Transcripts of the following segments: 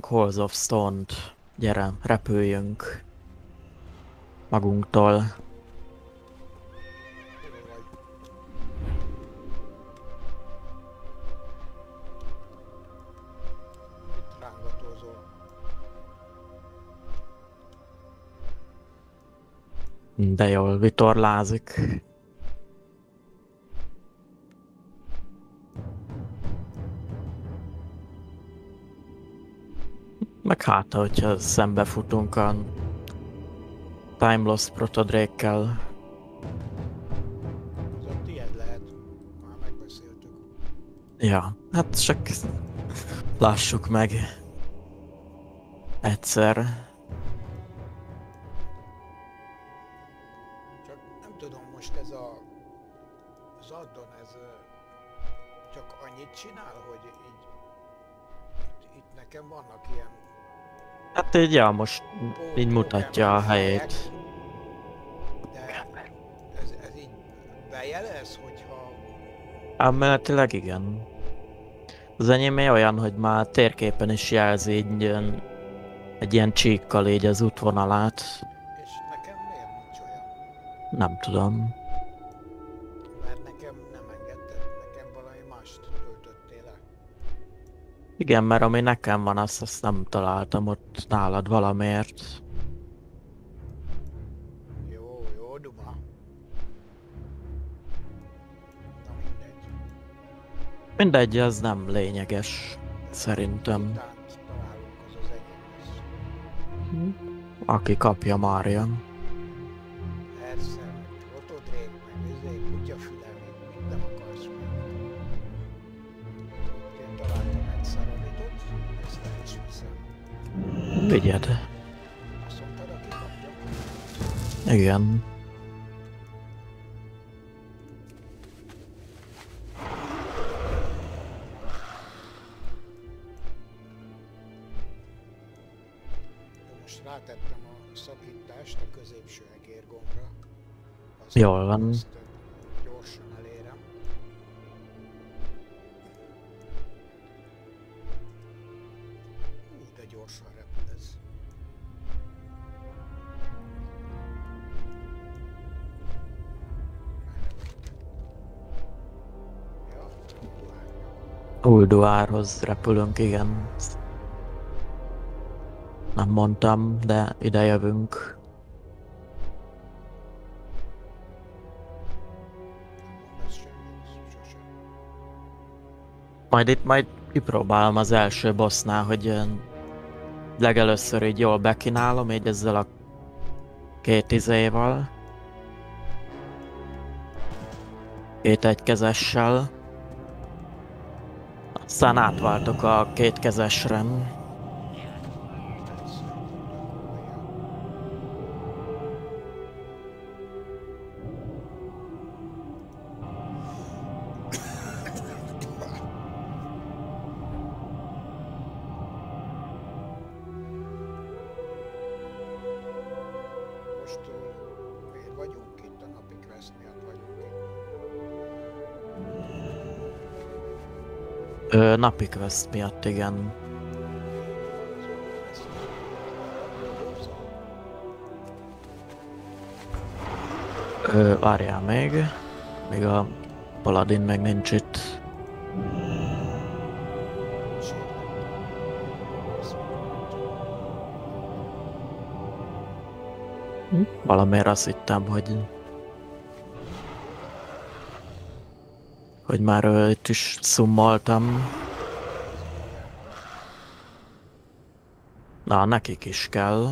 Halls of Stone-t. Gyere, repüljünk. Magunktól. De jól vitorlázik. Meg hát, hogyha szembefutunk a Time Lost Protodrékkel. Az a tiéd lehet. Már megbeszéltük. Ja, hát csak lássuk meg. Egyszer. Csak nem tudom, most ez a... Az addon, ez... Csak annyit csinál, hogy így... Itt, itt nekem vannak ilyen... Hát így, ja, most így mutatja a helyét. De ez, ez így bejelez, hogyha... Elméletileg igen. Az enyémé olyan, hogy már térképen is jelzi így ilyen, egy ilyen csíkkal így az útvonalát. És nekem miért nincs olyan? Nem tudom. Igen, mert ami nekem van, azt, azt nem találtam ott nálad valamiért. Jó, jó, duma. Na mindegy. Mindegy, ez nem lényeges. Szerintem. Az az. Aki kapja, már Vigyed. Igen. Rátettem a szakítást a középső egérgombra. Jól van. Azt Ulduárhoz repülünk, igen. Nem mondtam, de ide jövünk. Majd itt majd kipróbálom az első bossnál, hogy legelőször így jól bekínálom, így ezzel a két izéval. Két egykezessel. Aztán átváltok a kétkezesre. Napi quest miatt, igen. Ö, várjál még. Még a paladin meg nincs itt. Valamiért azt hittem, hogy... Hogy már ö, itt is szummaltam. Na, nekik is kell.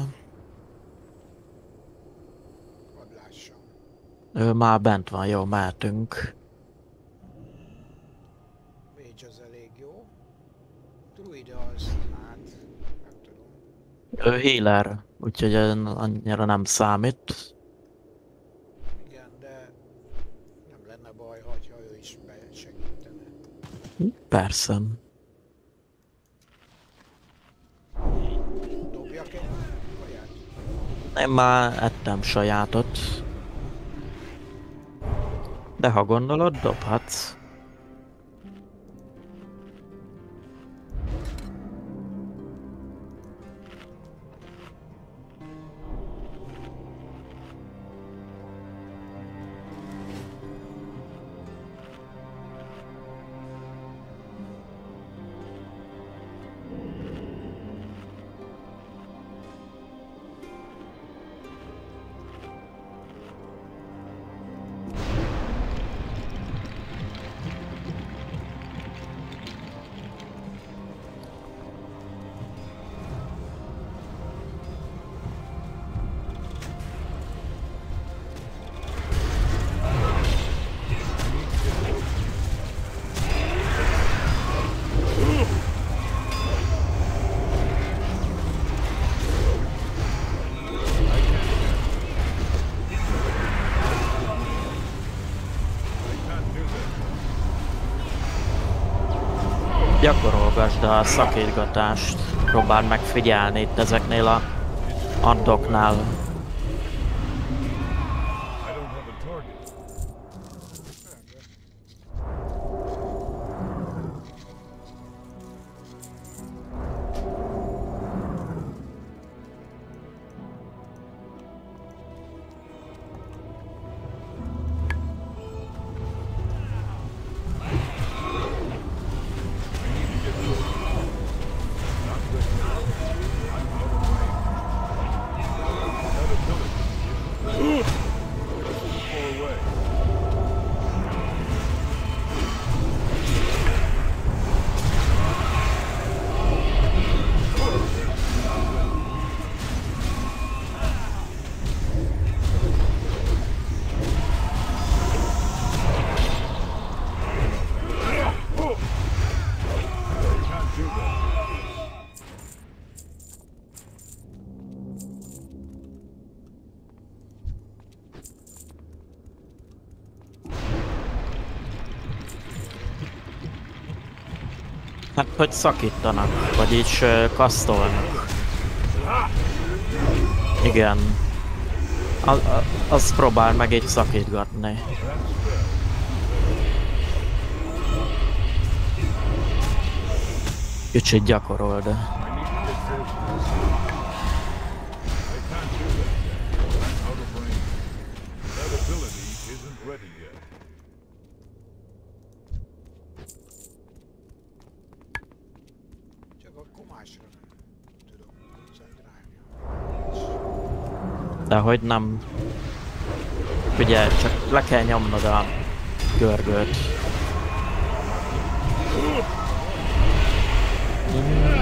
Ő már bent van, jó, mehetünk. Mage az elég jó. Druid az, hát, nem tudom. Ő healer, úgyhogy annyira nem számít. Igen, de nem lenne baj, ha ő is besegítene. Persze. Én már ettem sajátot. De ha gondolod, dobhatsz. Gyakorolgasd a szakítgatást. Próbáld megfigyelni itt ezeknél a addoknál. Hát, hogy szakítanak, vagyis kasztolnak. Igen. A, a, azt próbál meg így szakítgatni. Kicsit gyakorold. I hogy nem... Ugye, csak le kell nyomnod a görgőt.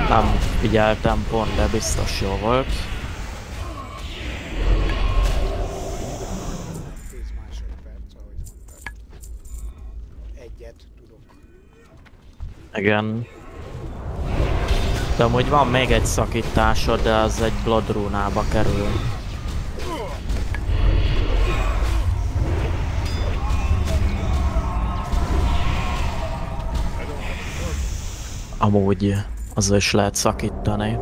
Nem figyeltem pont, de biztos jó volt. 10 másodperc, ahogy mondtad. Egyet tudok. Igen. De amúgy van még egy szakításod, de az egy Blood Rune-ába kerül. Amúgy azzal is lehet szakítani.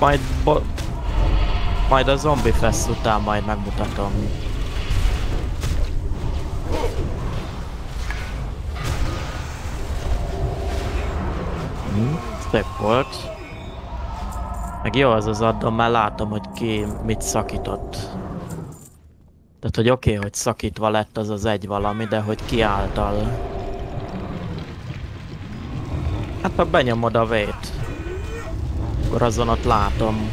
Majd bo- majd a zombi fest után majd megmutatom. Szép volt. Meg jó az az addon, már látom, hogy ki mit szakított. Tehát, hogy oké, okay, hogy szakítva lett az az egy valami, de hogy ki által. Hát ha benyomod a vét, akkor azon ott látom.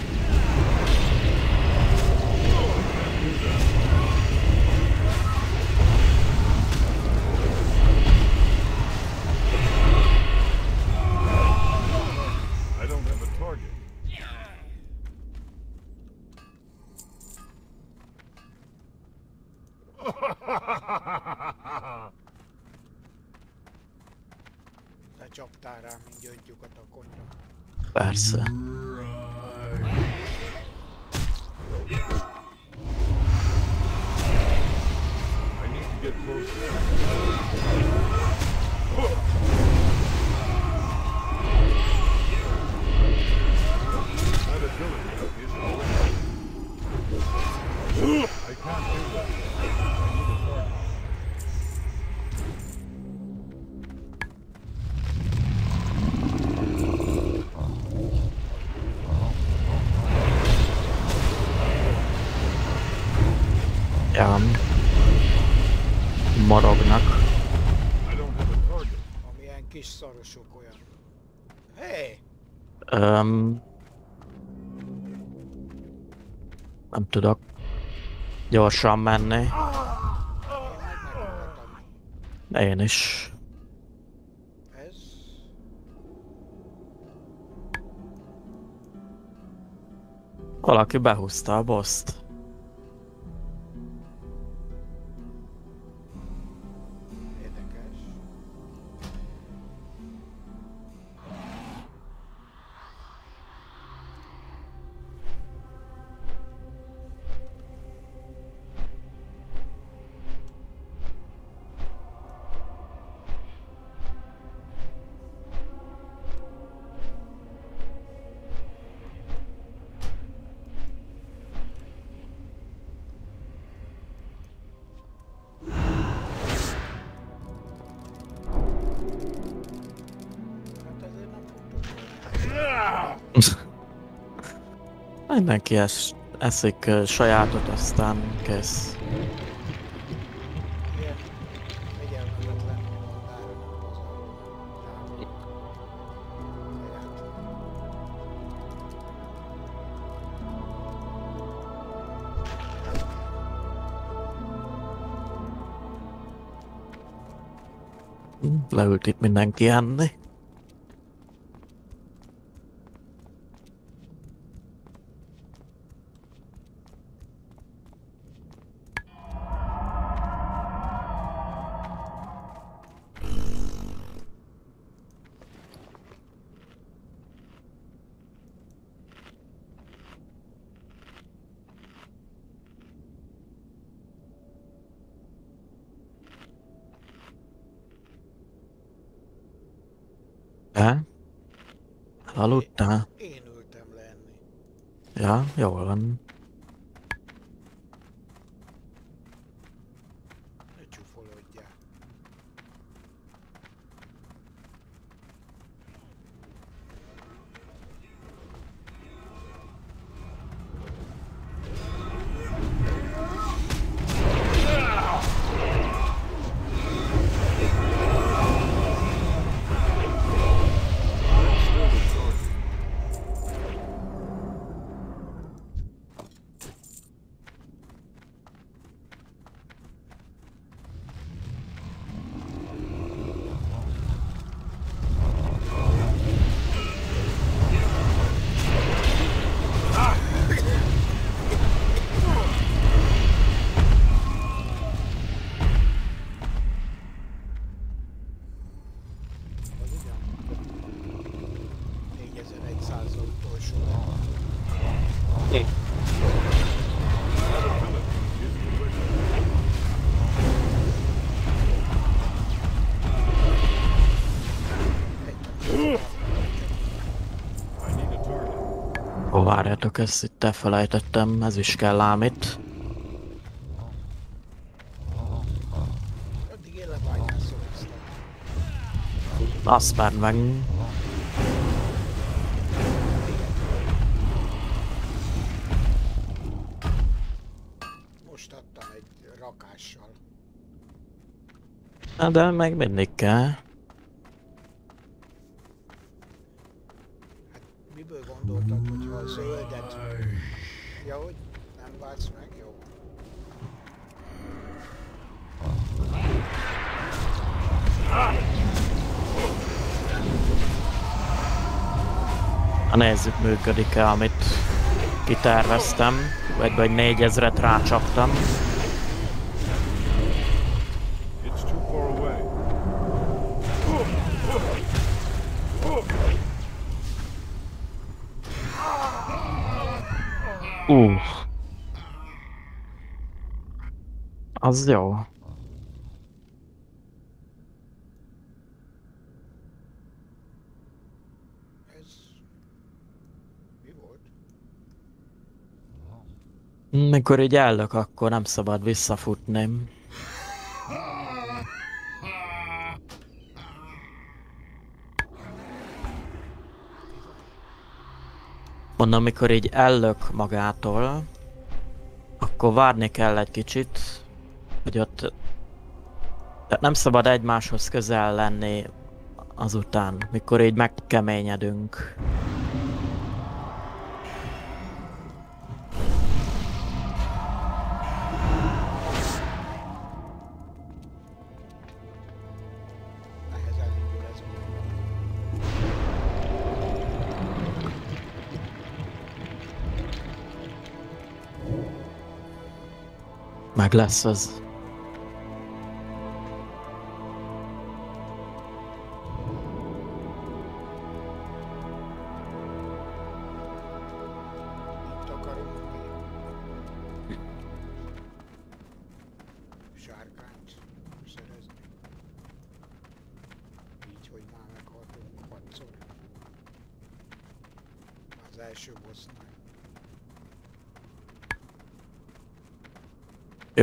I don't have a target. Lecsaptál rám, mint gyöngyukat a konyra. Persze. Öm... Nem tudok gyorsan menni. Én is. Valaki behúzta a boszt. Mindenki es, eszik sajátot, aztán kész. Leült itt mindenki enni. Várjátok, ezt itt elfelejtettem, ez is kell ám itt. Azt már meg... Most adtam egy rakással. Na, De meg mindig kell. Nézzük, működik-e, amit kiterveztem. Vagy vagy 4000-et rácsaptam. Uh. Az jó. Ez... Mi volt? Mikor így ellök, akkor nem szabad visszafutni. Mondom, mikor így ellök magától, akkor várni kell egy kicsit, hogy ott... Tehát nem szabad egymáshoz közel lenni azután, mikor így megkeményedünk. Meg lesz az.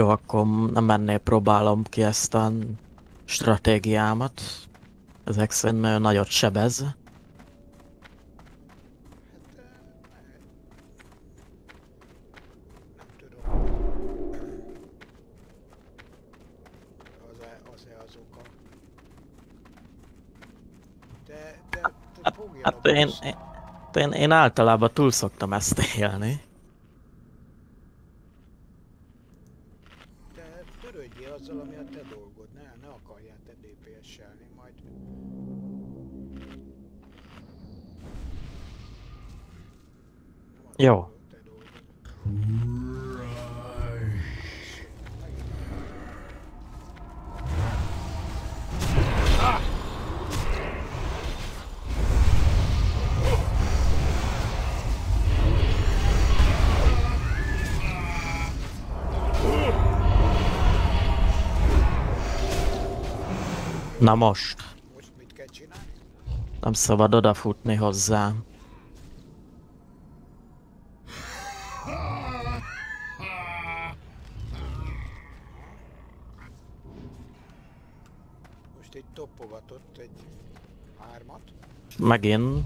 Jó, akkor nem mennél próbálom ki ezt a stratégiámat. Ezek szerint nagyot sebez. Hát, hát én, én, én általában túl szoktam ezt élni. Nem Jó. a te dolgod. Na most. Most mit kell csinálni? Nem topogatott egy hármat. Megint.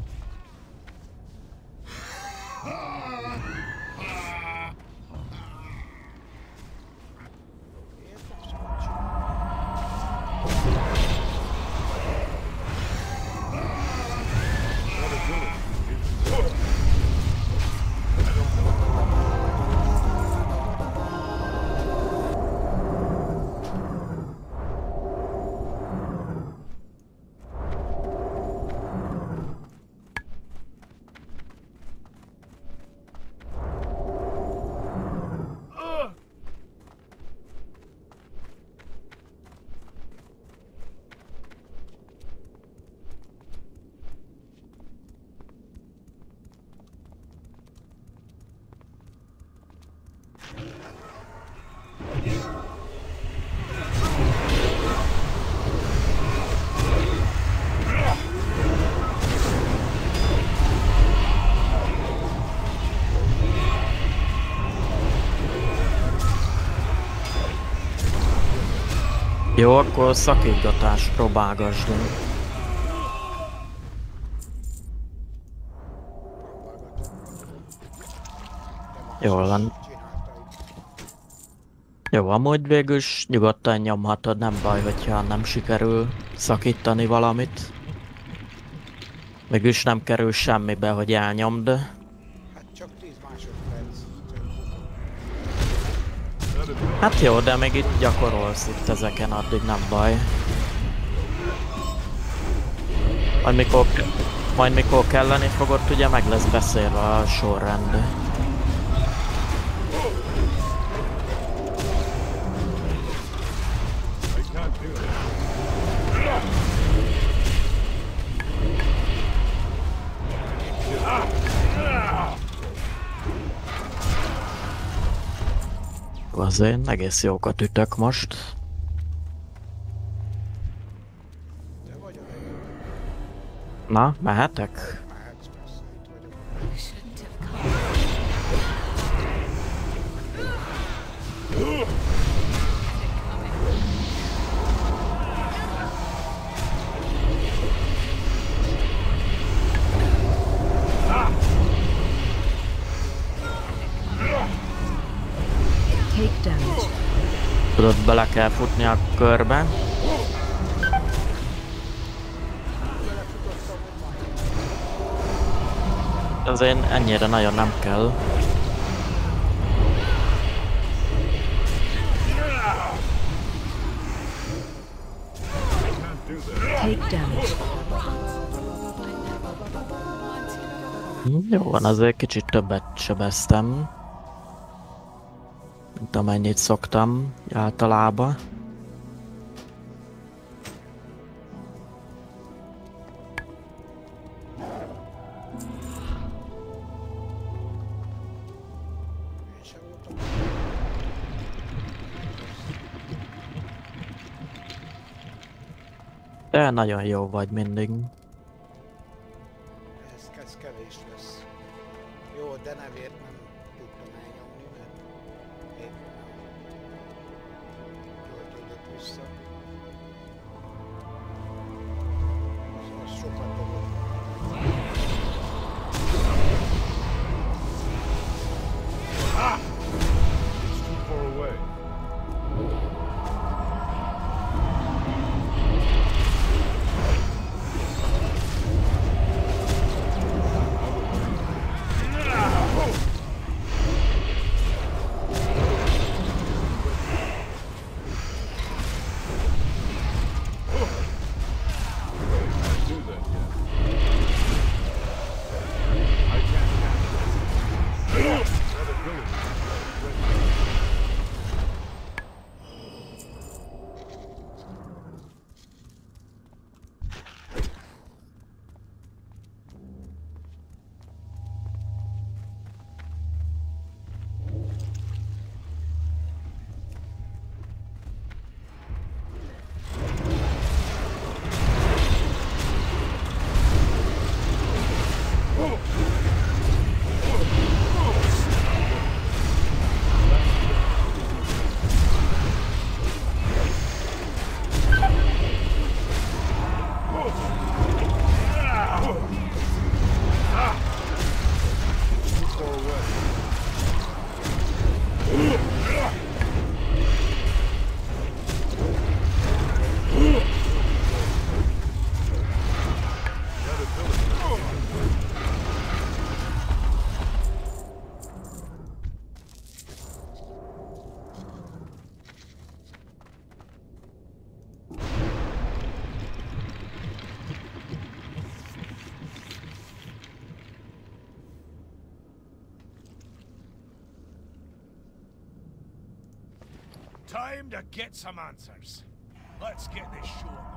Jó, akkor szakítgatást próbálgasd. Jól van. Jó, amúgy végül is nyugodtan nyomhatod, nem baj, hogyha nem sikerül szakítani valamit. Végülis nem kerül semmibe, hogy elnyomd. Hát jó, de még itt gyakorolsz itt ezeken, addig nem baj. Majd mikor, majd mikor kelleni fogod, ugye meg lesz beszélve a sorrend. Azért egész jókat ütök most. Na, mehetek? Mehetsz Tudod, bele kell futni a körbe. Azért ennyire nagyon nem kell. Jó van, azért kicsit többet sebeztem. Mint amennyit szoktam általában. De nagyon jó vagy mindig. Ez, ez kevés lesz. Jó, de nem tudtam Time to get some answers. Let's get this show on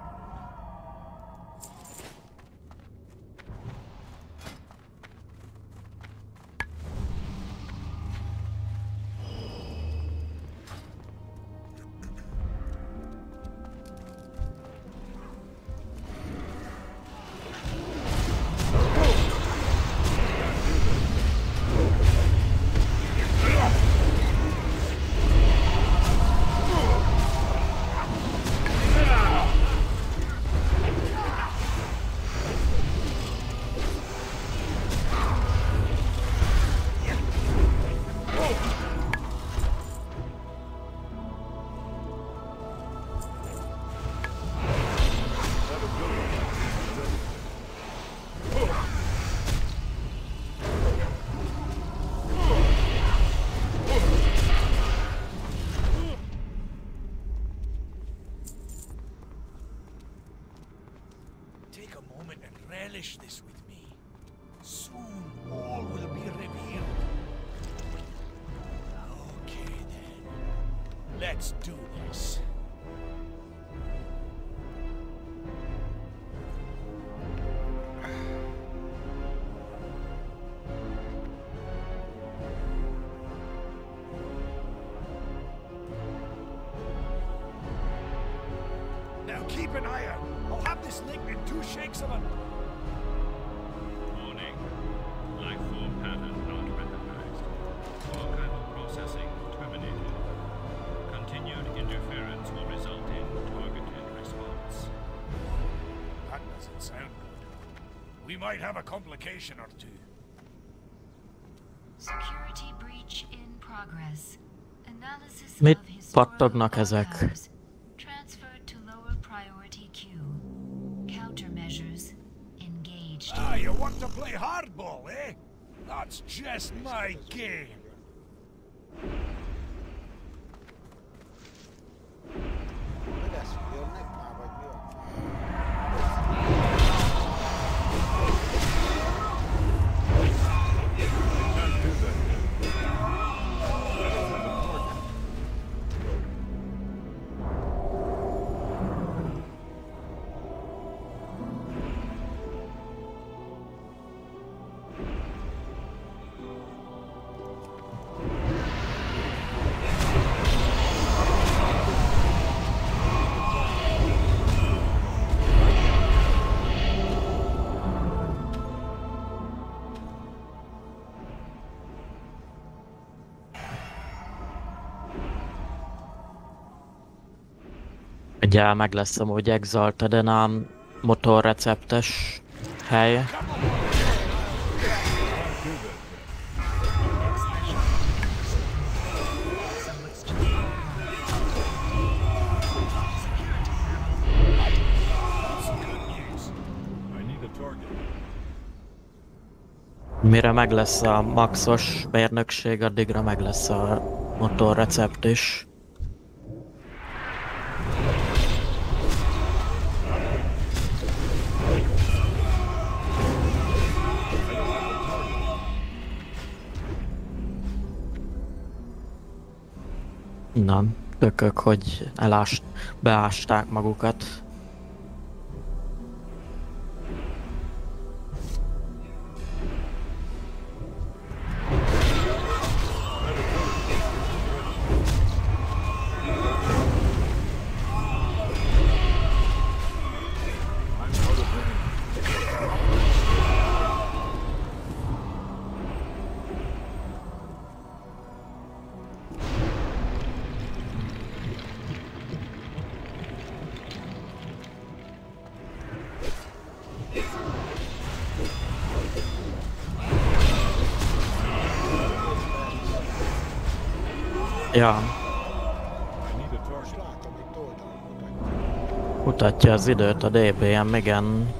might have a complication or two. Mit pattognak ezek? Ugye meg lesz amúgy Exalted ám motorreceptes hely. Mire meg lesz a maxos mérnökség, addigra meg lesz a motorrecept is. Na, tökök, hogy elás, beásták magukat. Ja. Mutatja az időt a DPM, igen.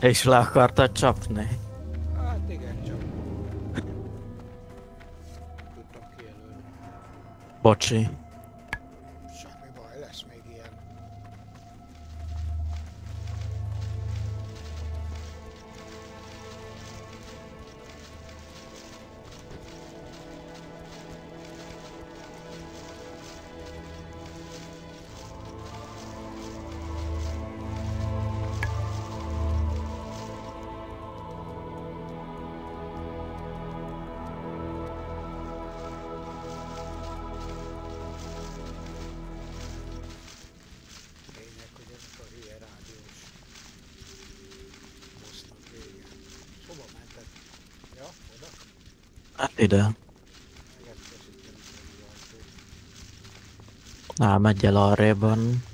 És le akartad csapni? Hát igen, csak... Tudtam kijelölni. Bocsi. Tidak. Nah, majalah Rebon.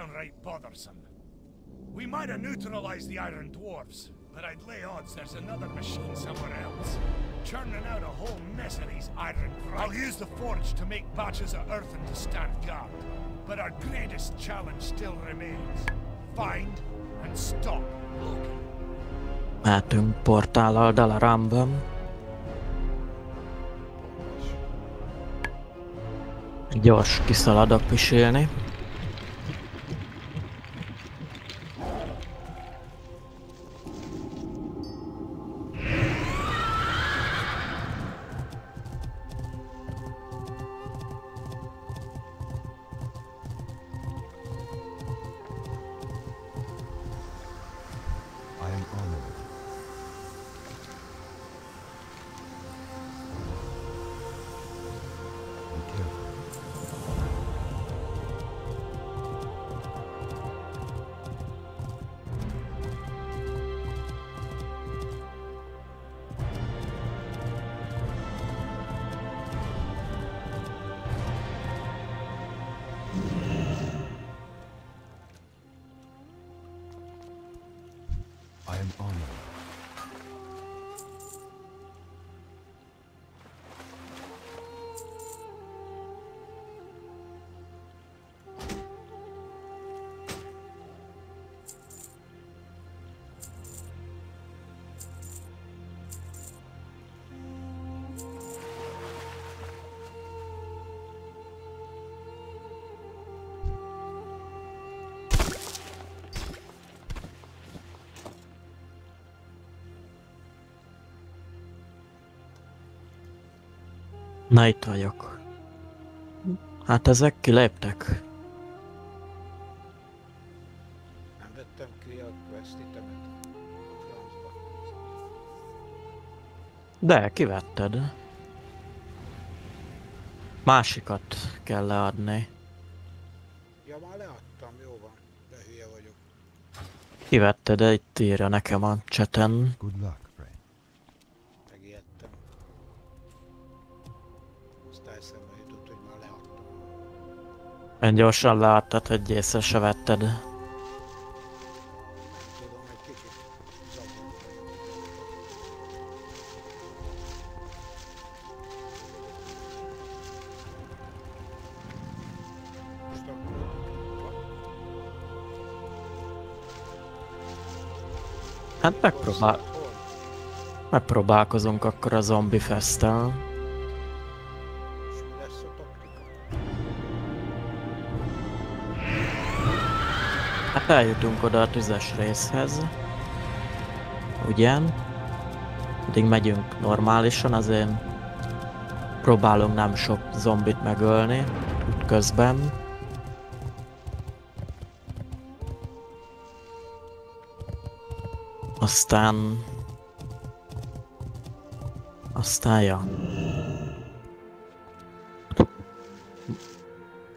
downright bothersome. We might have neutralized the Iron Dwarfs, but I'd lay odds there's another machine somewhere else, churning out a whole mess of these iron. I'll use the forge to make batches of earthen to stand guard, but our greatest challenge still remains. Find and stop Logan. Átünk dalla Dalarambam. Gyors kiszaladok pisilni. Na itt vagyok. Hát ezek kiléptek. Nem vettem ki a quest itemet. A francba. De, kivetted. Másikat kell leadni. Ja, már leadtam, jó van. De hülye vagyok. Kivetted, de itt írja nekem a chaten. Good luck, Én gyorsan leadtad, hogy észre se vetted. Hát megpróbál, megpróbálkozunk akkor a zombi fesztel. Eljutunk oda a tüzes részhez. Ugyan? Addig megyünk normálisan, azért próbálunk nem sok zombit megölni közben. Aztán... Aztán ja.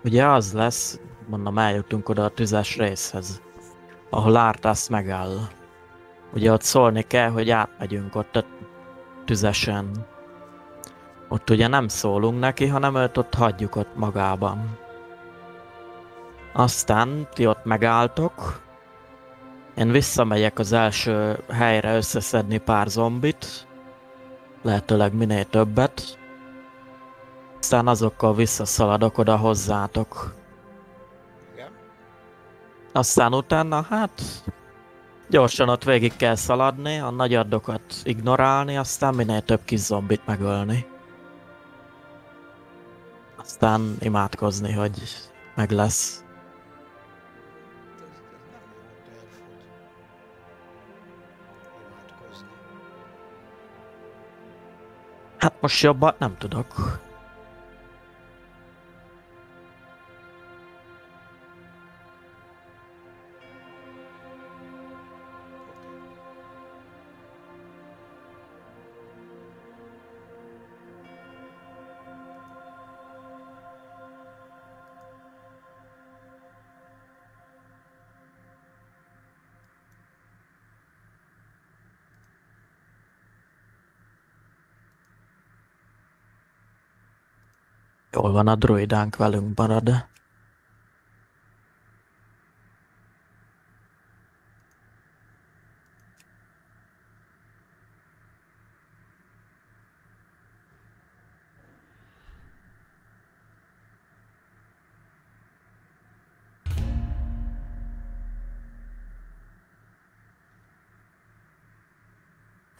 Ugye az lesz, mondom eljutunk oda a tüzes részhez, ahol Arthas megáll. Ugye ott szólni kell, hogy átmegyünk ott a tüzesen. Ott ugye nem szólunk neki, hanem őt ott hagyjuk ott magában. Aztán ti ott megálltok. Én visszamegyek az első helyre összeszedni pár zombit. Lehetőleg minél többet. Aztán azokkal visszaszaladok oda hozzátok. Aztán utána, hát gyorsan ott végig kell szaladni, a nagy addokat ignorálni, aztán minél több kis zombit megölni. Aztán imádkozni, hogy meg lesz. Hát most jobban nem tudok. Jól van, a druidánk velünk marad.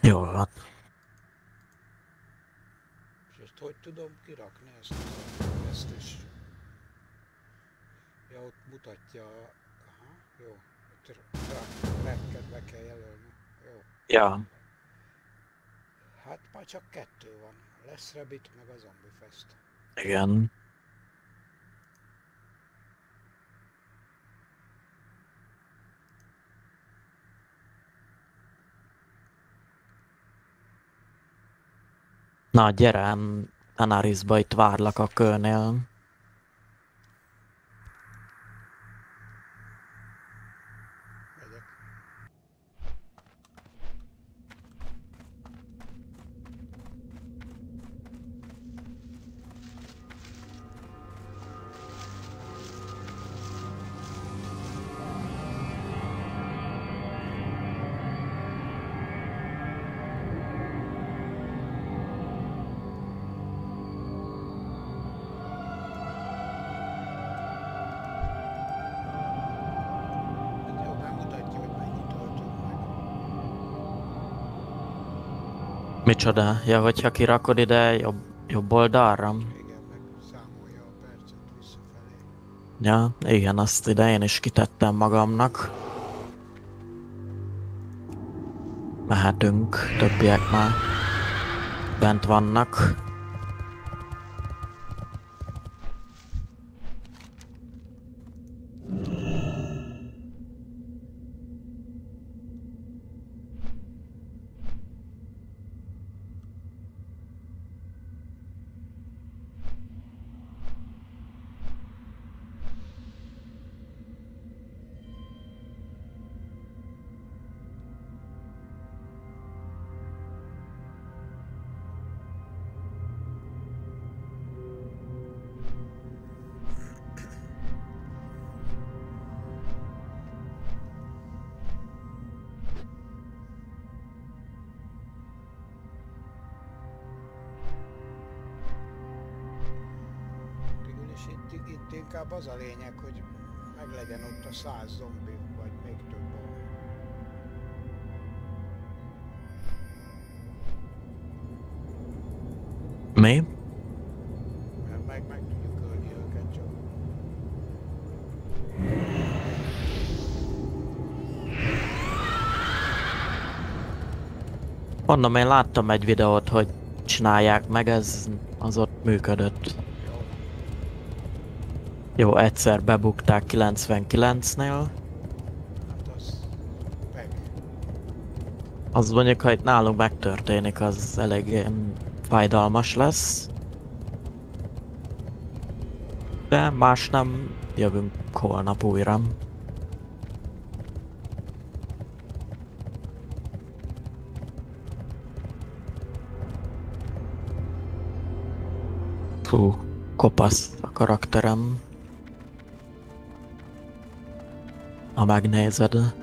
Jól van. És ezt hogy tudom kirakni ezt, ezt is? Ja, ott mutatja, aha, jó. Ott be kell jelölni. Jó. Ja, Hát már csak kettő van. Lesz Rabbit meg a Zombie Fest. igen. Na, gyere, Anarisba itt várlak a kőnél. Micsoda? Ja, hogyha kirakod ide jobb, jobb oldalra? Ja, igen, azt ide én is kitettem magamnak. Mehetünk, többiek már bent vannak. Mondom, én láttam egy videót, hogy csinálják meg, ez az ott működött. Jó, egyszer bebukták 99-nél. Hát az mondjuk, ha itt nálunk megtörténik, az elég fájdalmas lesz. De más nem jövünk holnap újra. Fú, kopasz a karakterem. Ha megnézed.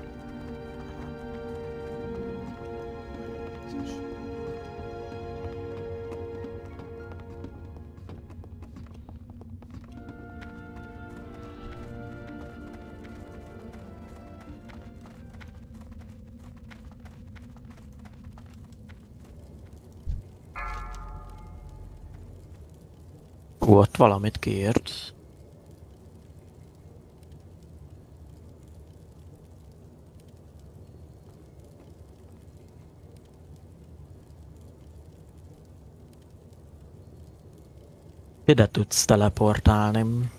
Valamit kiírt. Ide tudsz teleportálni.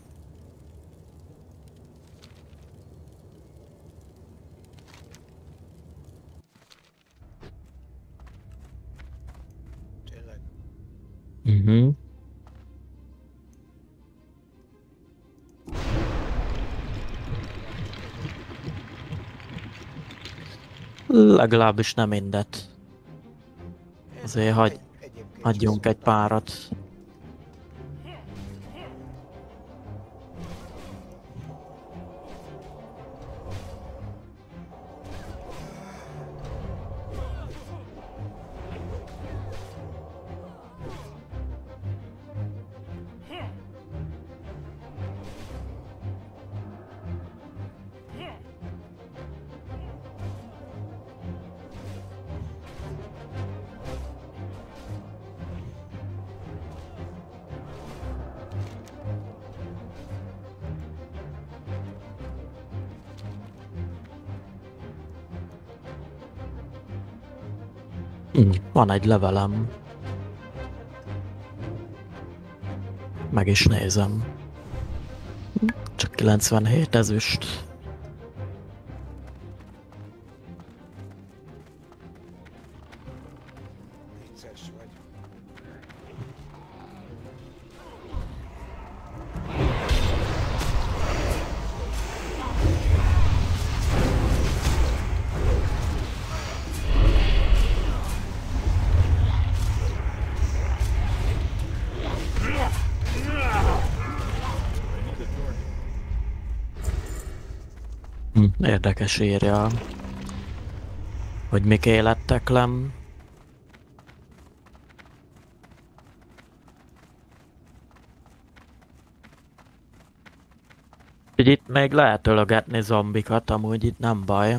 Tényleg. Mhm. Legalábbis nem mindet. Azért hagy, hagyjunk egy párat. Van egy levelem. Meg is nézem. Csak 97 ezüst. vicces vagy. Érdekes írja. Hogy mik élettek lem. Úgyhogy itt még lehet ölögetni zombikat, amúgy itt nem baj.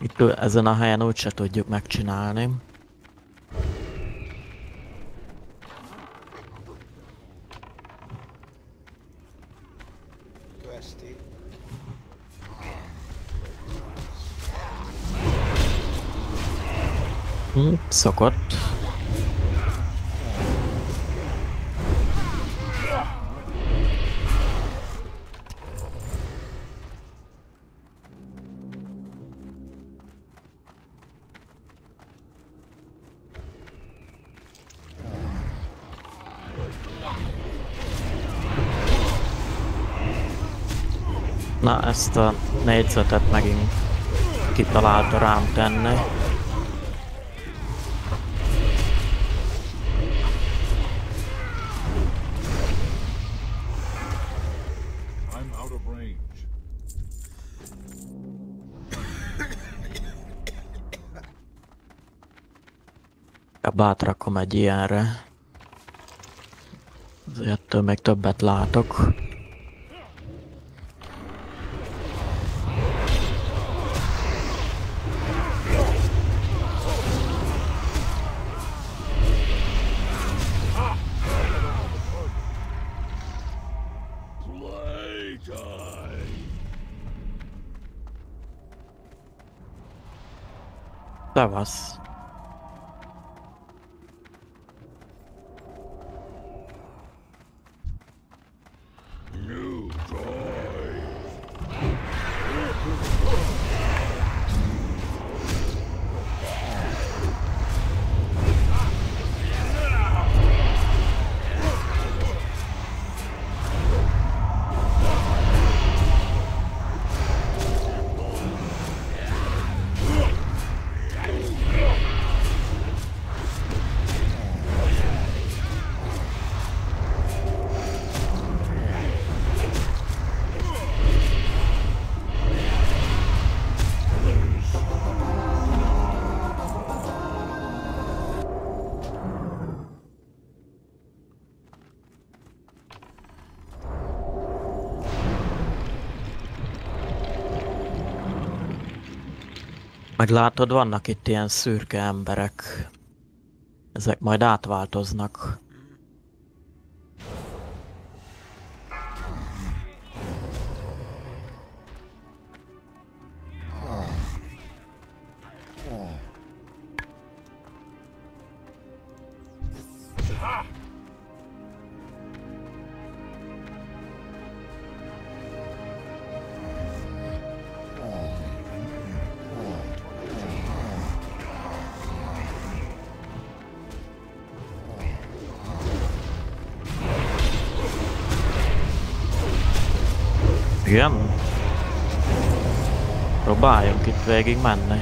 Itt ezen a helyen úgyse tudjuk megcsinálni. Hm, szokott. Na, ezt a négyzetet megint kitalálta rám tenni. Inkább átrakom egy ilyenre. Azért még többet látok. Szevasz. Meg látod, vannak itt ilyen szürke emberek. Ezek majd átváltoznak. Igen? Próbáljunk itt végig menni.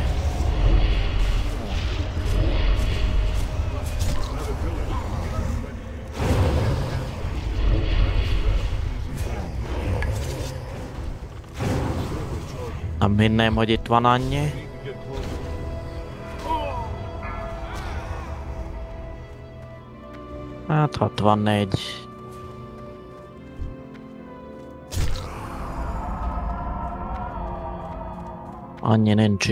Nem hinném, hogy itt van annyi. Hát 64. Annyi nincs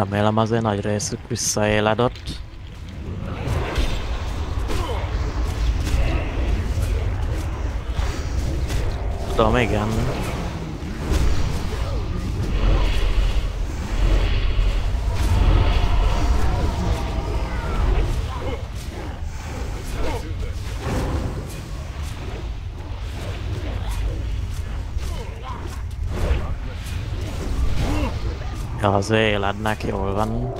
Remélem azért nagy részük visszaéledett. Tudom, igen. Az élednek jól van.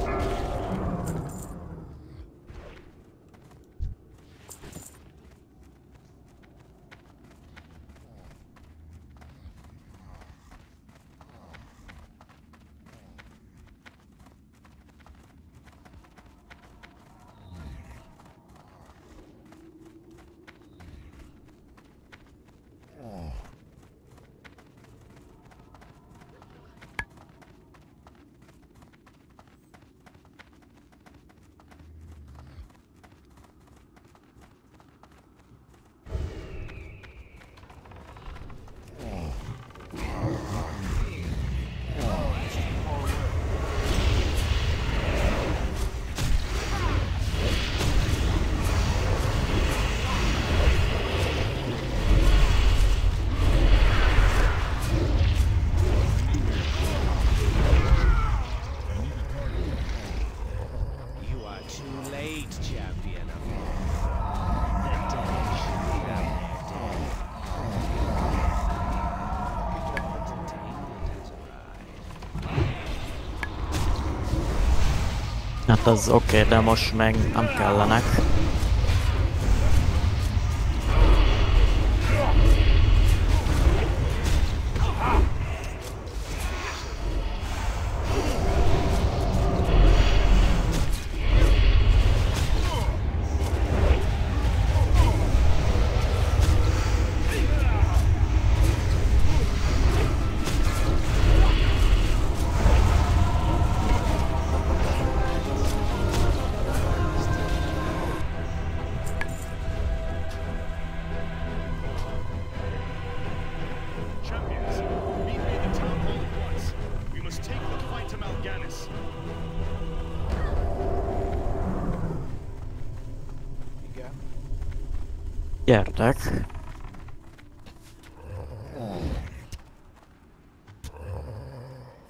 Az oké, okay, de most meg nem kellenek.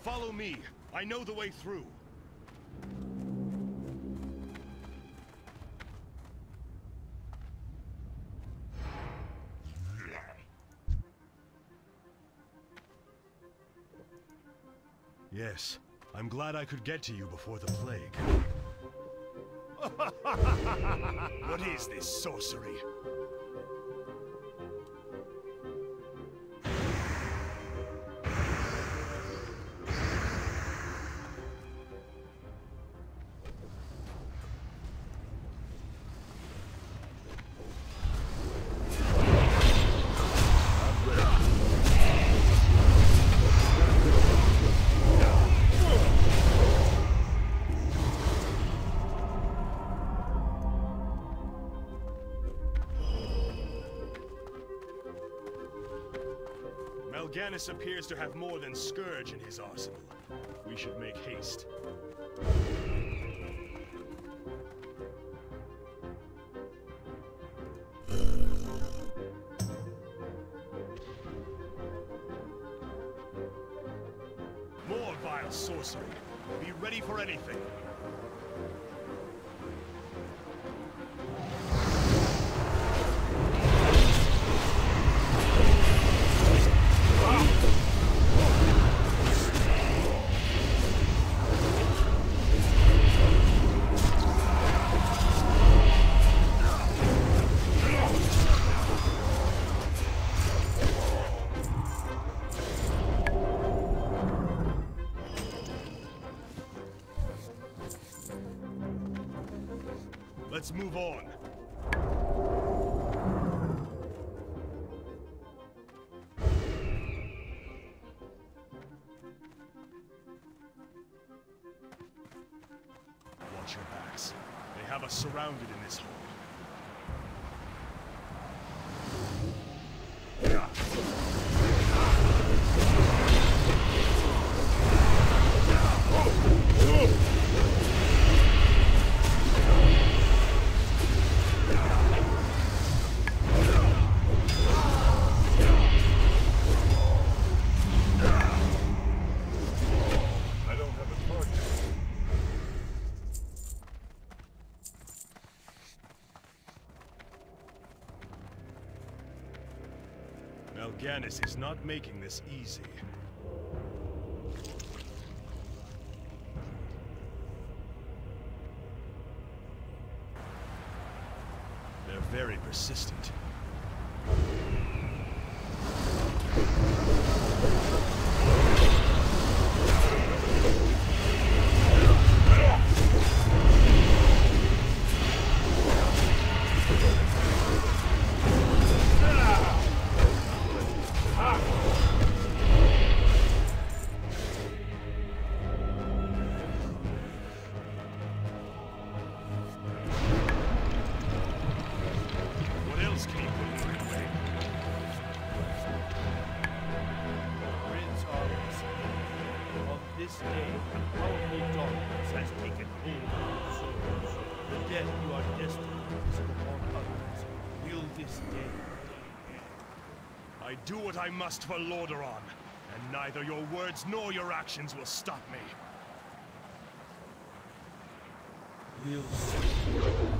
Follow me. I know the way through. Yes, I'm glad I could get to you before the plague. what is this sorcery? Melganis appears to have more than Scourge in his arsenal. We should make haste. Move on. Melganis is not making this easy. What I must for Lordaeron, and neither your words nor your actions will stop me. will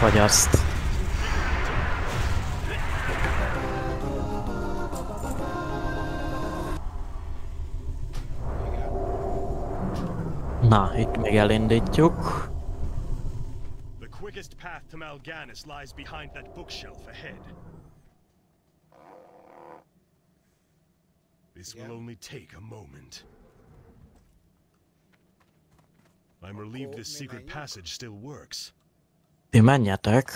Lefagyaszt. Na, itt még elindítjuk. The quickest path to Mal'Ganis lies behind that bookshelf ahead. This will only take a moment. I'm relieved this secret passage still works. Ti menjetek.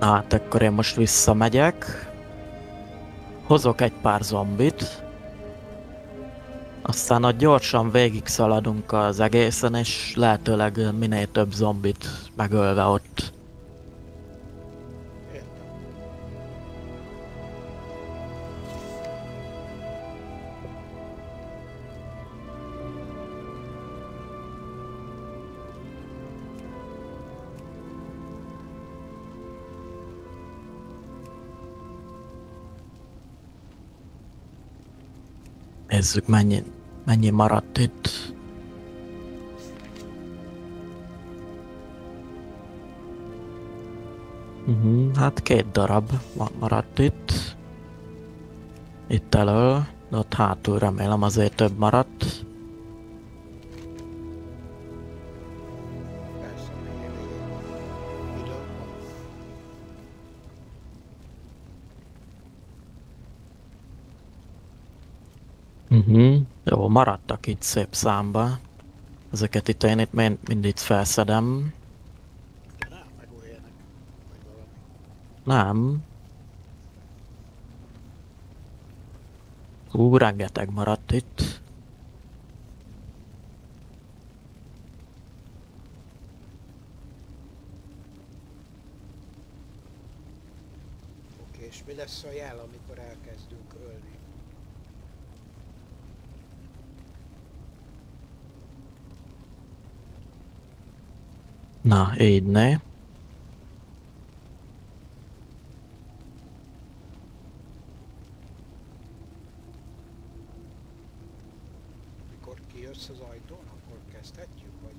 Na hát akkor én most visszamegyek. Hozok egy pár zombit. Aztán a gyorsan végig szaladunk az egészen, és lehetőleg minél több zombit megölve ott. Nézzük mennyi, mennyi maradt itt. Uh-huh, hát két darab ma- maradt itt. Itt elől, de ott hátul remélem azért több maradt. Uh-huh. Jó, maradtak itt szép számba. Ezeket itt én itt mind, mind itt felszedem. De nem. Hú, rengeteg maradt itt. Oké, és mi lesz a jel, amikor elkezdünk ölni? Na, így ne. Mikor kijössz az ajtón, akkor kezdhetjük, vagy?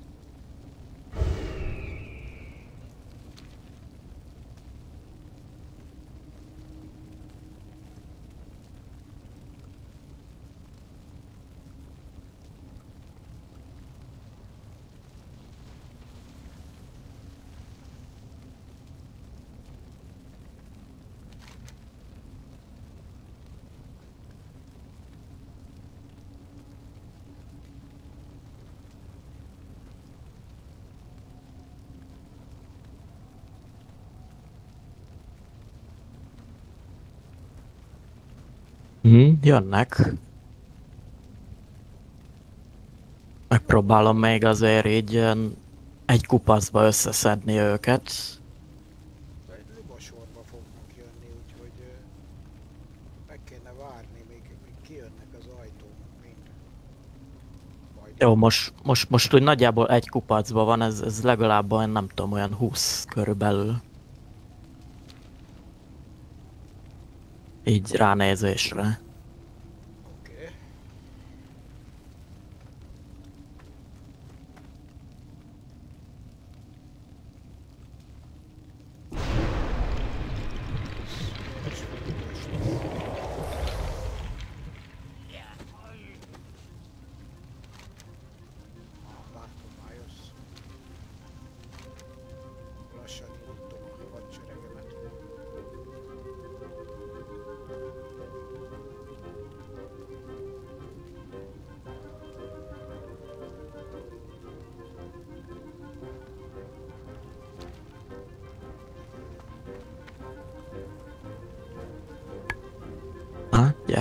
Hm, jönnek. Megpróbálom még azért így ilyen egy kupaszba összeszedni őket. De egy lubasorba fognak jönni, úgyhogy ö, meg kéne várni, míg, míg kijönnek az ajtón mind. Majd Jó, most, most, most úgy nagyjából egy kupacban van, ez, ez legalább olyan, nem tudom, olyan 20 körülbelül. Így ránézésre.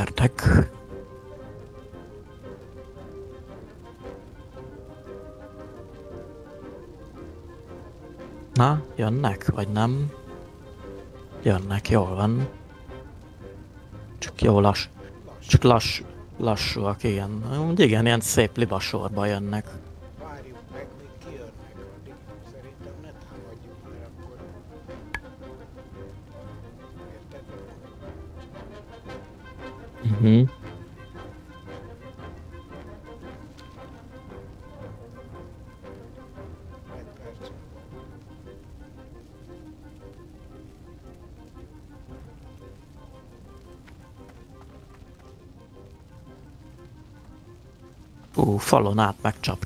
Jöttek. Na, jönnek, vagy nem? Jönnek, jól van. Csak jó lass, csak lass, lassúak, igen. Úgy igen, ilyen szép libasorba jönnek. Falon át megcsaptak.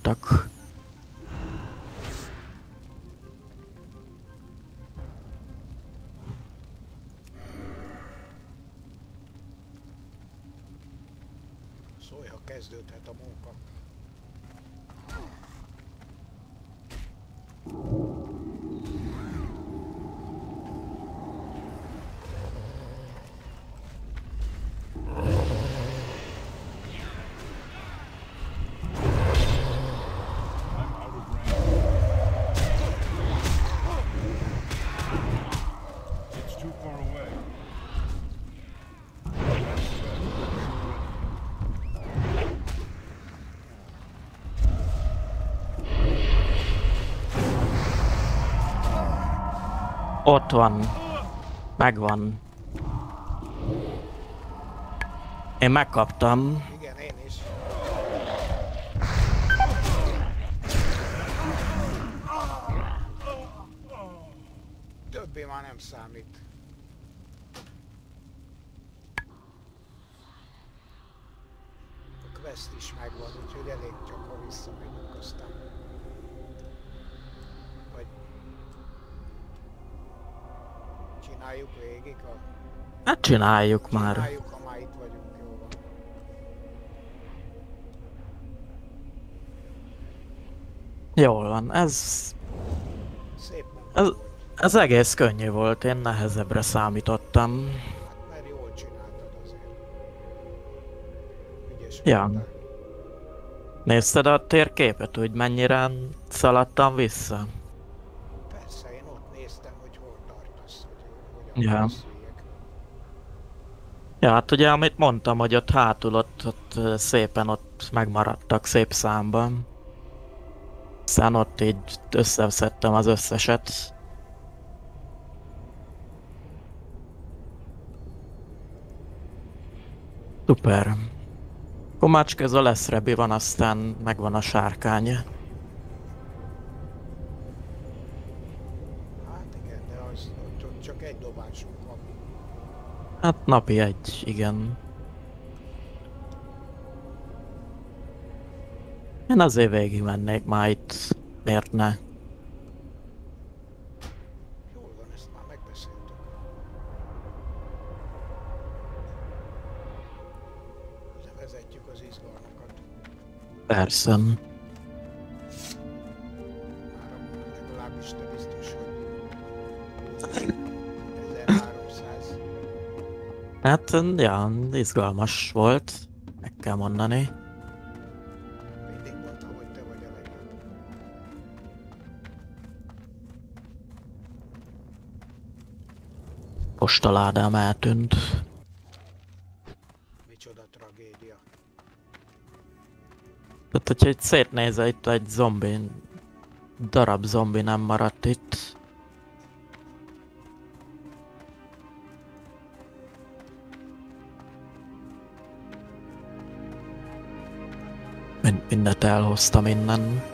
Van. Megvan. Én megkaptam. Igen, én is. Többé már nem számít. A quest is megvan, úgyhogy elég csak ha visszamegyünk aztán. Vagy csináljuk végig a... Csináljuk már. Csináljuk, ha már itt vagyunk, jó van. Jól van. Ez, Szép ez, ez egész könnyű volt. Én nehezebbre számítottam. Mert jól csináltad azért. Ügyes Ja. voltál. Nézted a térképet, hogy mennyire szaladtam vissza? Persze, én ott néztem, hogy hol tartasz, hogy hogyan Ja. készüljek. Ja, hát ugye amit mondtam, hogy ott hátul, ott, ott szépen ott megmaradtak szép számban. Aztán ott így összeszedtem az összeset. Szuper. Komácska ez a lesz rebi van, aztán megvan a sárkány. Hát napi egy, igen. Én azért végig mennék már itt. Miért ne? Jól Hát, ja, izgalmas volt. Meg kell mondani. Mindig mondtam, hogy te vagy a legjobb. Postaládám eltűnt. Micsoda tragédia. Tehát, hogyha itt szétnézel, itt egy zombi, darab zombi nem maradt itt. Mind, mindet elhoztam innen.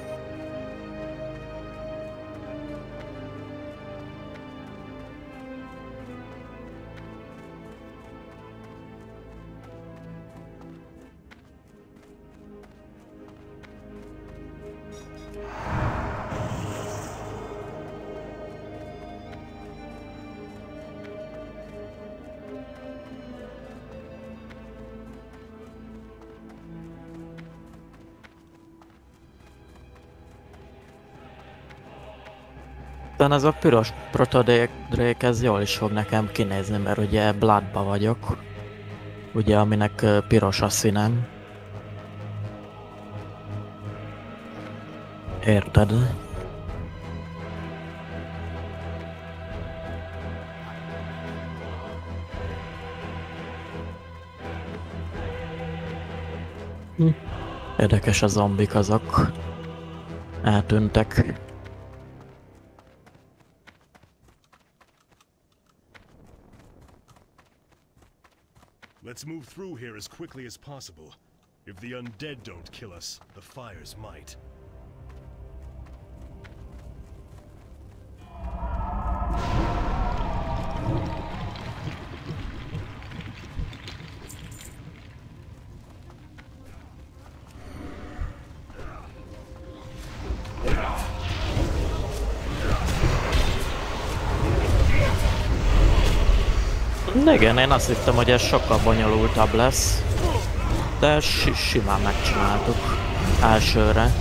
Aztán ez a piros protodék ez jól is fog nekem kinézni, mert ugye Bloodba vagyok. ugye aminek piros a színen. Érted? Hm. Érdekes a zombik azok. Eltűntek. Let's move through here as quickly as possible. If the undead don't kill us, the fires might. Igen, én azt hittem, hogy ez sokkal bonyolultabb lesz. De si simán megcsináltuk. Elsőre.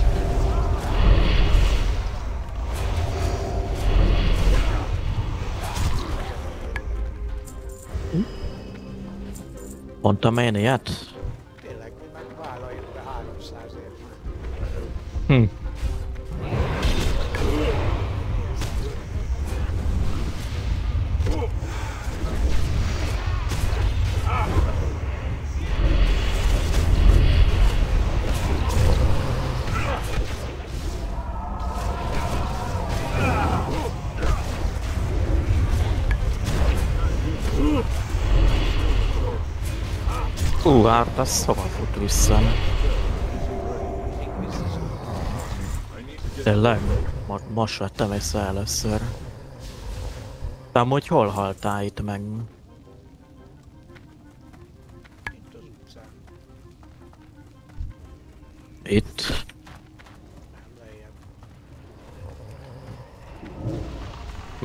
Mondtam én ilyet? Az hova fut vissza? Tényleg? Mo- most vettem észre először. De amúgy hol haltál itt meg? Itt?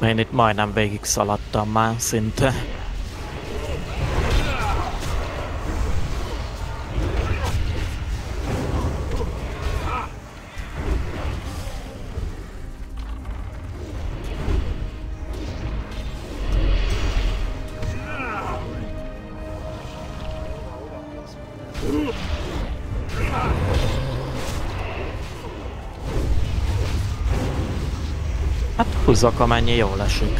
Én itt majdnem végig szaladtam már szinte. Húzzak amennyi jól esik.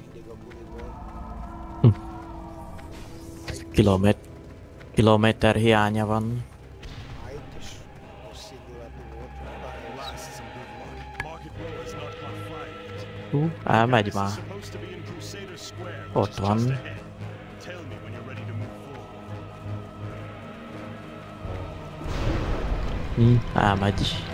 Mindig a buliból. Hm. Már Kilométer, hiánya van. már itt is rossz indulatú volt. Last some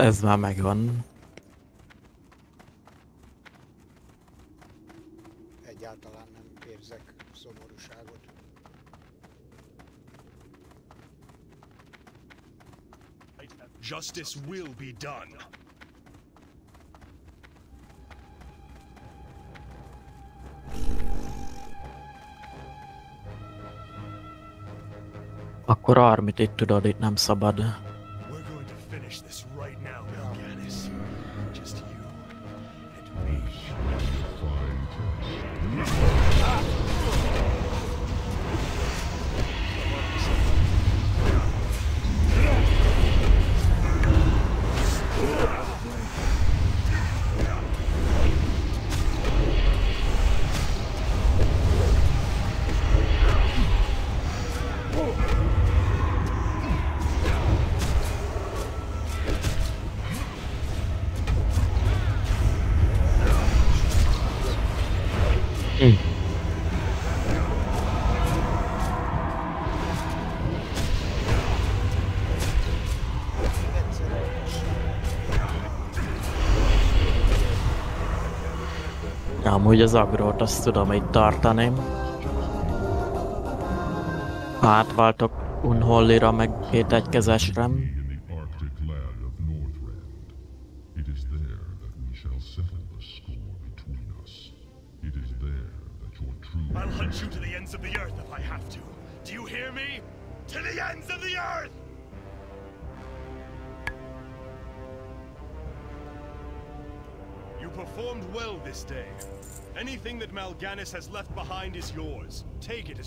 Ez már megvan. Egyáltalán nem érzek szomorúságot. Justice will be done. Akkor Armit itt tudod, itt nem szabad. Amúgy az agrót azt tudom így tartani. Átváltok Unhollira meg két egykezesre.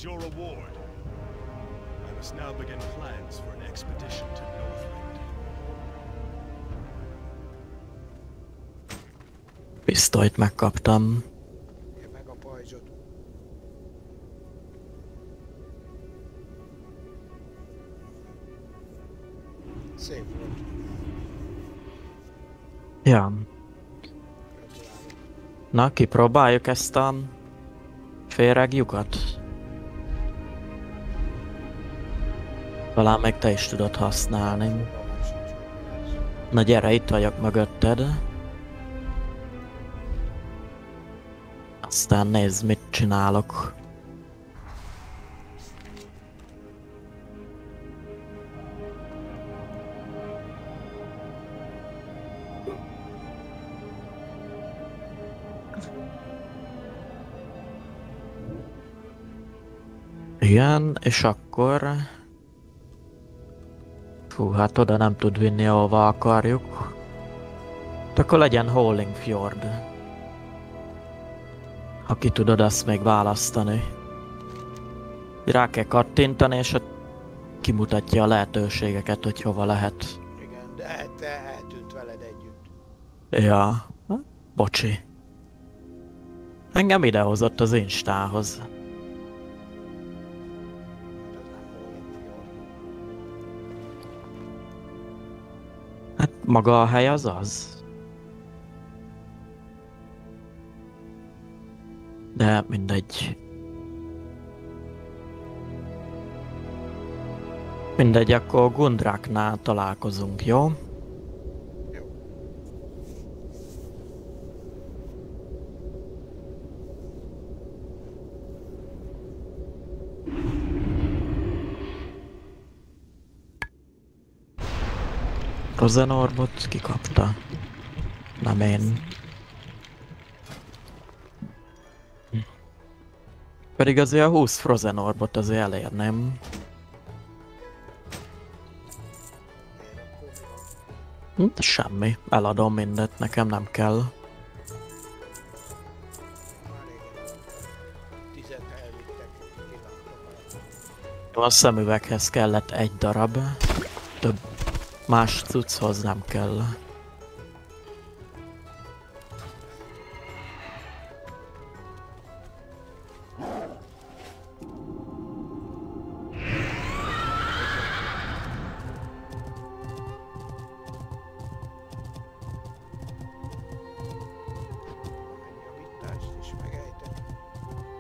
As your reward. I must now begin plans for an expedition to Northrend. Pisztolyt megkaptam. Szép volt. Ja. Na, kipróbáljuk ezt a féregjukat? Talán meg te is tudod használni. Na gyere, itt vagyok mögötted. Aztán nézd, mit csinálok. Igen, és akkor... Fú, hát oda nem tud vinni, ahova akarjuk. Hát Akkor legyen Howling Fjord. Ha ki tudod azt még választani. Rá kell kattintani, és ott kimutatja a lehetőségeket, hogy hova lehet. Igen, de te eltűnt veled együtt. Ja, bocsi. Engem idehozott az Instához. Maga a hely az az. De mindegy. Mindegy, akkor Gundráknál találkozunk, jó? Rozenorbot kikapta. Nem én. Pedig azért a 20 Frozen Orbot azért van? Hm, Semmi. Eladom mindet, nekem nem kell. A szemüveghez kellett egy darab. Több más cucchoz nem kell.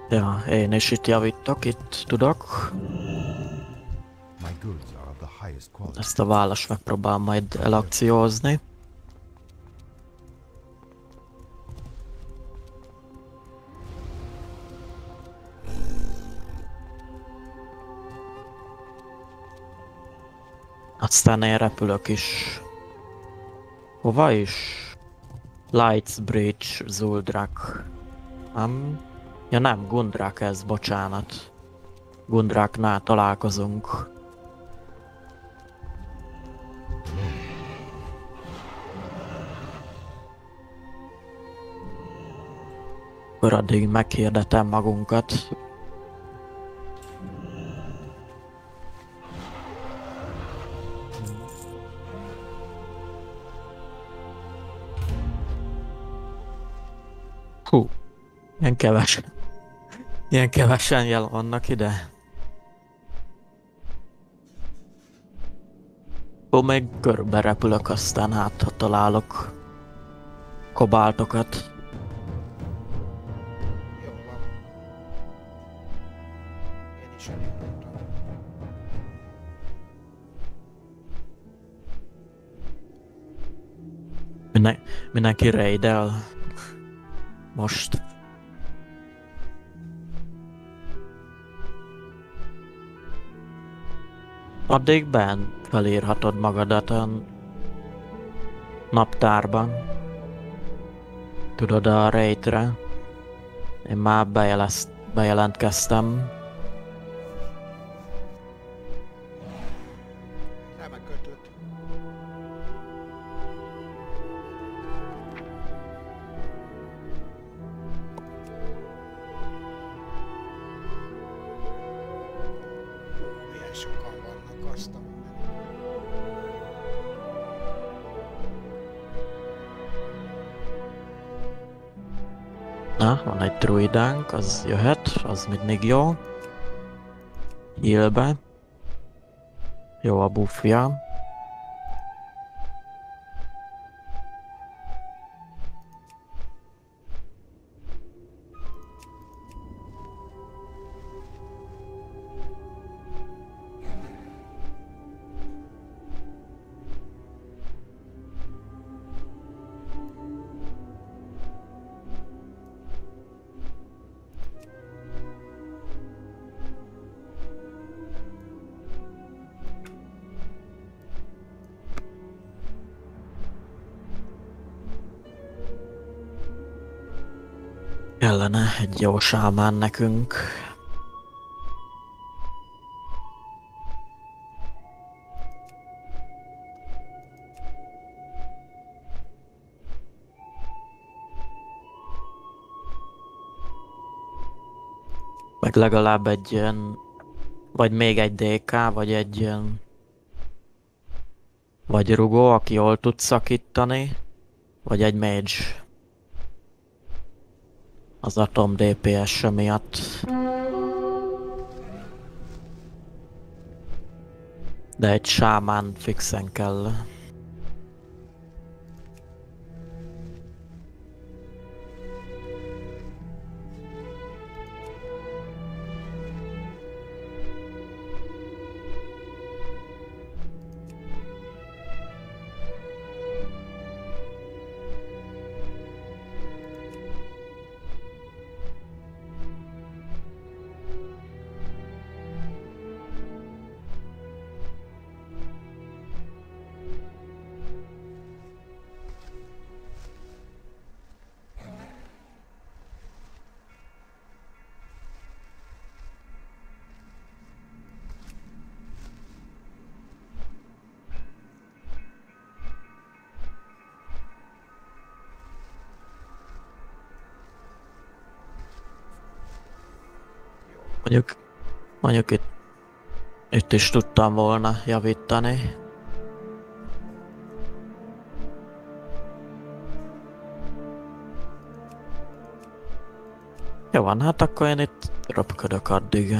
Ja, én is itt javítok, itt tudok. My goods Ezt a válasz megpróbál majd elakciózni. Aztán én repülök is. Hova is? Lights Bridge, Zuldrak. Nem? Ja nem, Gundrak ez, bocsánat. Gundraknál találkozunk. Akkor addig meghirdetem magunkat. Hú, ilyen keves. Ilyen kevesen jel vannak ide. Akkor még körbe repülök, aztán hát ha találok kobáltokat. Mindenki rejdel. Most. Addig bent felírhatod magadat a naptárban. Tudod a rejtre. Én már bejelent, bejelentkeztem. Druidánk, az jöhet, az mindig jó. Healbe. Jó a jó sámán nekünk. Meg legalább egy ilyen, vagy még egy DK, vagy egy ilyen, vagy rugó, aki jól tud szakítani, vagy egy mage az atom DPS miatt. De egy sámán fixen kell. Mondjuk, mondjuk itt, itt is tudtam volna javítani. Jó van, hát akkor én itt röpködök addig.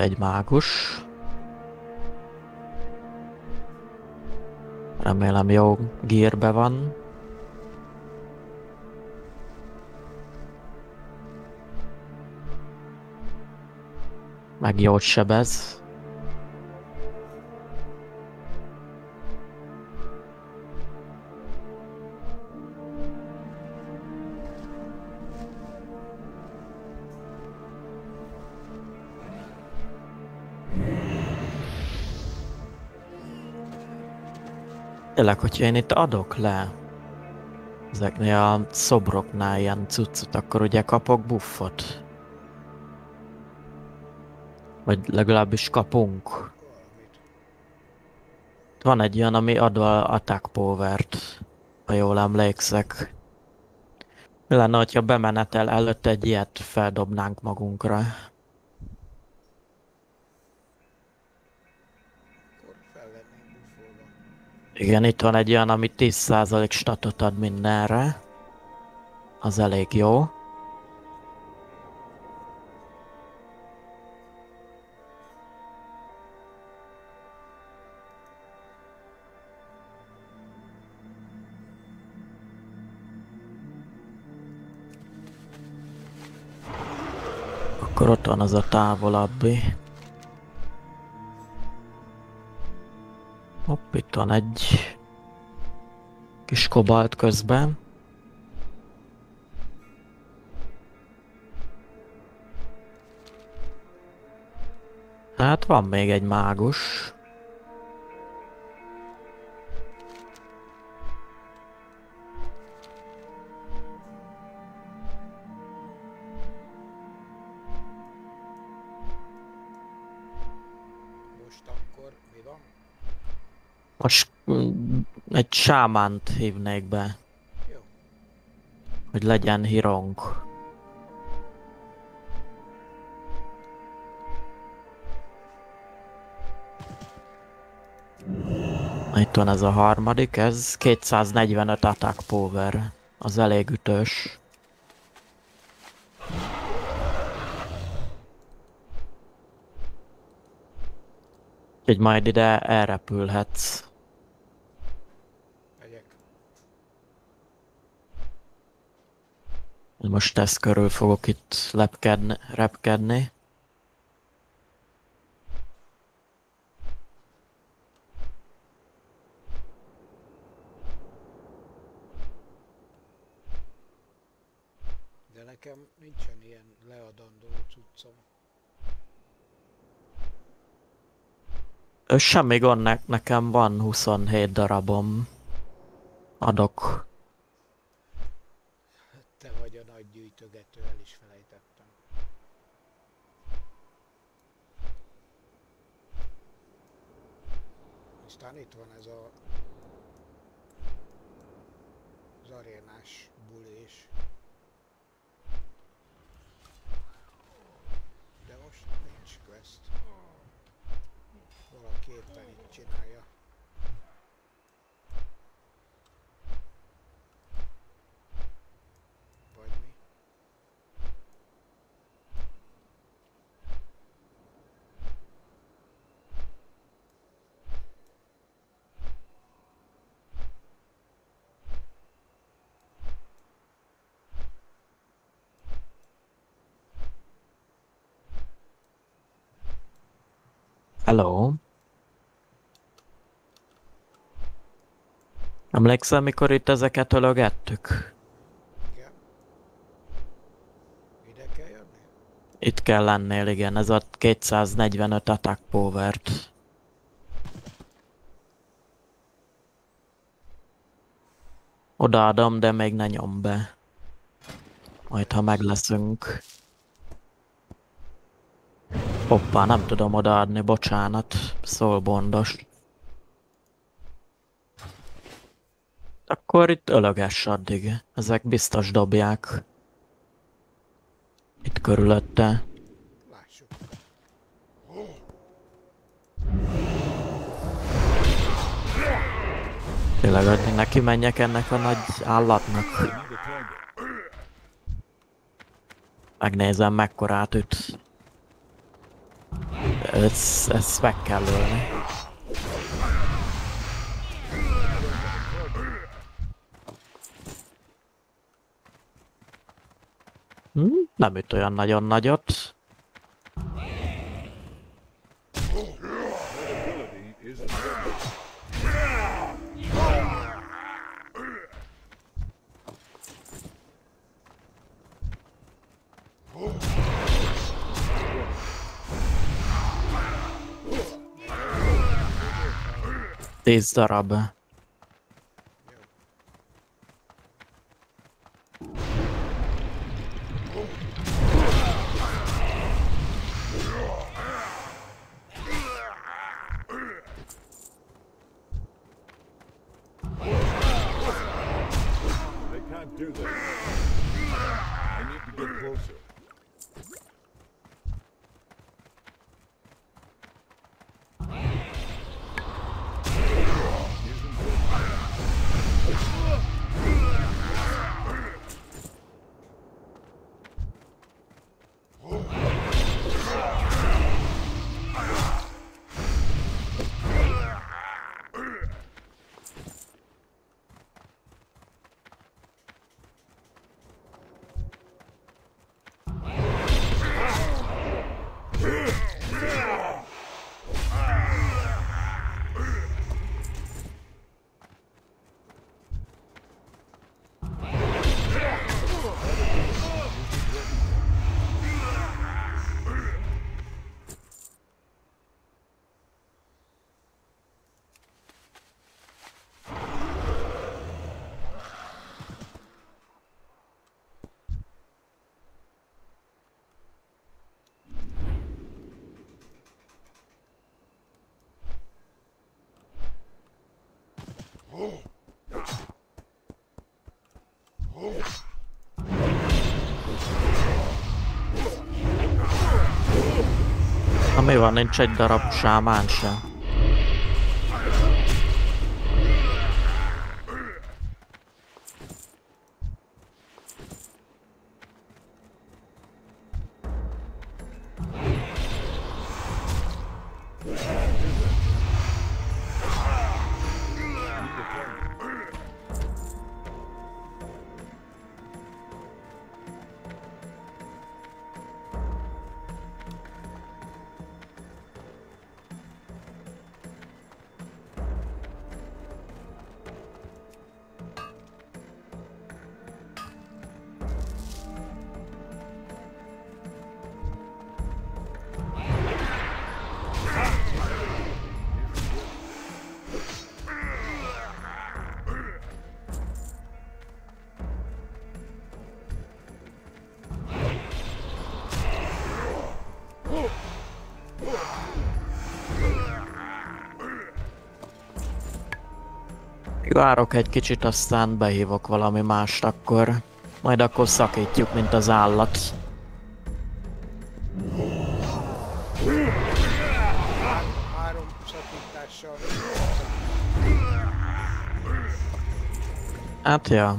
Egy mágus. Remélem jó gírbe van. Meg jót sebez. Tényleg, hogyha én itt adok le ezeknél a szobroknál ilyen cuccot, akkor ugye kapok buffot. Vagy legalábbis kapunk. Van egy olyan, ami ad a attack power-t, ha jól emlékszek. Mi lenne, hogyha bemenetel előtt egy ilyet feldobnánk magunkra? Igen, itt van egy olyan, ami 10% statot ad mindenre. Az elég jó. Akkor ott van az a távolabbi. Hopp, itt van egy kis kobalt közben. Hát van még egy mágus. Most mm, egy sámánt hívnék be. Hogy legyen hirong. Itt van ez a harmadik, ez 245 attack power. Az elég ütős. Úgyhogy majd ide elrepülhetsz. Most ezt körül fogok itt lepkedni, repkedni. De nekem nincsen ilyen leadandó cuccom. Semmi gond, ne- nekem van 27 darabom. Adok. Te vagy a nagy gyűjtögető, el is felejtettem. Aztán itt van ez a az arénás bulés. De most nincs quest. Valaki éppen itt csinálja. Vagy mi? Hello. Emlékszel, mikor itt ezeket ölögettük? Igen. Ide kell jönni? Itt kell lennél, igen, ez a 245 attack power-t. Odaadom, de még ne nyom be. Majd ha meg leszünk. Hoppá, nem tudom odaadni, bocsánat. Szól bondos. Akkor itt ölögess addig. Ezek biztos dobják. Itt körülötte. Tényleg addig neki menjek ennek a nagy állatnak. Megnézem mekkorát üt. Ez, ezt meg kell ölni. Hm? Nem üt olyan nagyon nagyot. desaraba Na mi van, nincs egy darab sámán sem. Várok egy kicsit, aztán behívok valami mást akkor. Majd akkor szakítjuk, mint az állat. Három Hát ja.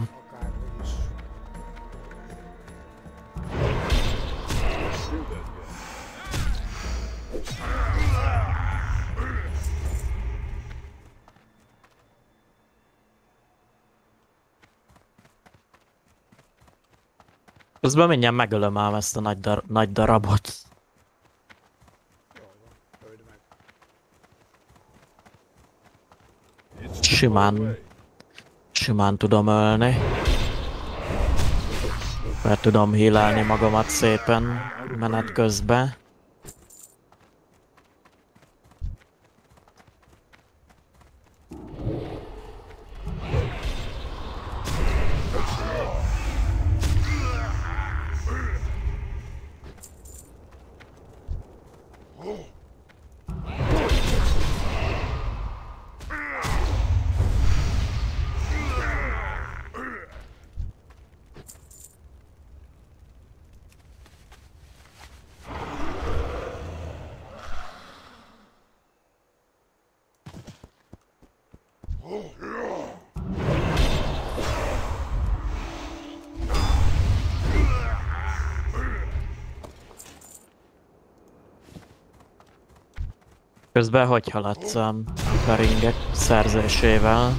Közben mindjárt megölöm ám ezt a nagy, dar nagy darabot. Simán, simán tudom ölni. Mert tudom hílelni magamat szépen menet közben. Oh. Közben hogy haladsz a karingek szerzésével?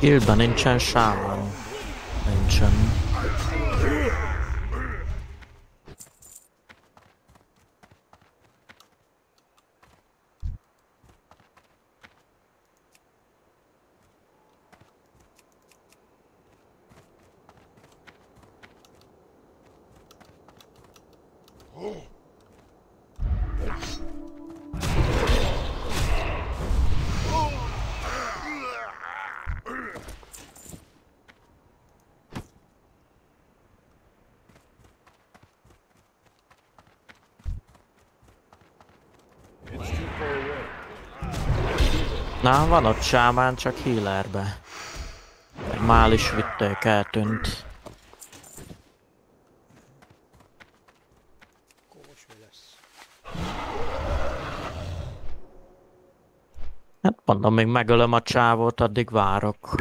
Guildben nincsen sámán. Van ott sámán, csak healerbe. Mál is vitték, eltűnt. Hát mondom, még megölöm a csávót, addig várok.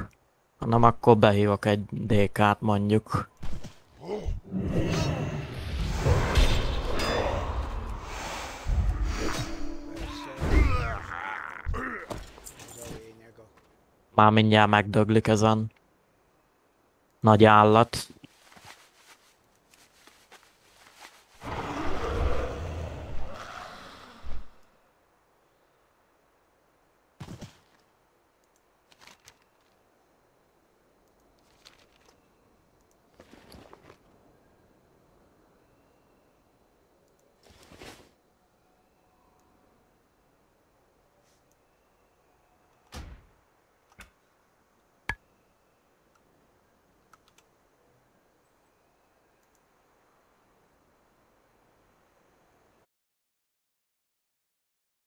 Ha nem, akkor behívok egy DK-t mondjuk. Már mindjárt megdöglik ezen. Nagy állat.